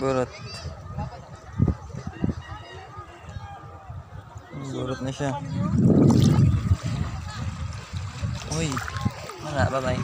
Burot. Burot na siya. Uy. Wala, bye-bye.